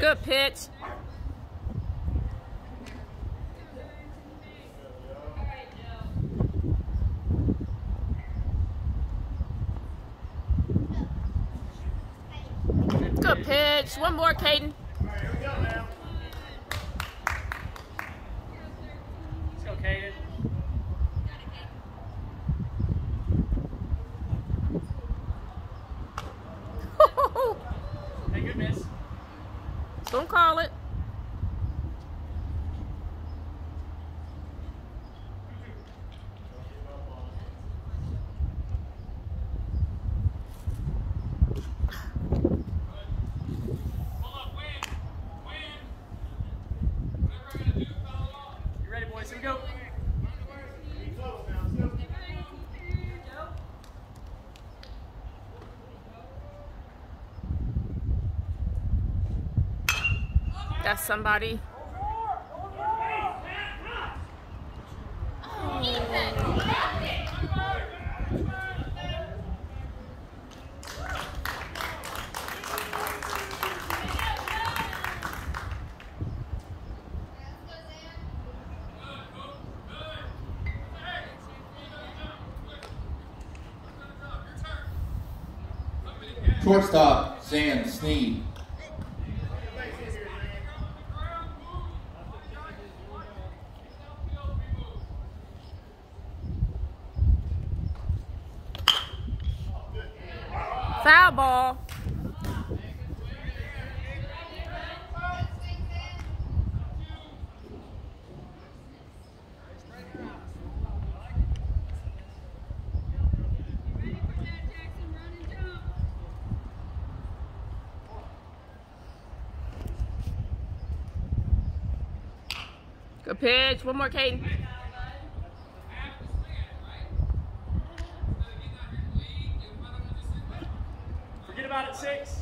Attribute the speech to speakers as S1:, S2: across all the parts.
S1: Good pitch. Good pitch. One more, Kaden.
S2: Let's go, Kaden.
S1: Don't call it.
S2: Here we go.
S1: That's somebody.
S3: Shortstop, Zan Sneed.
S1: Foul ball. Good pitch. One more,
S2: Kaden. About it, six.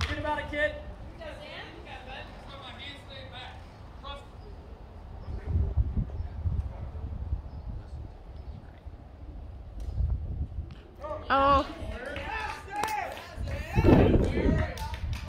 S2: Forget about it, kid.
S1: Oh.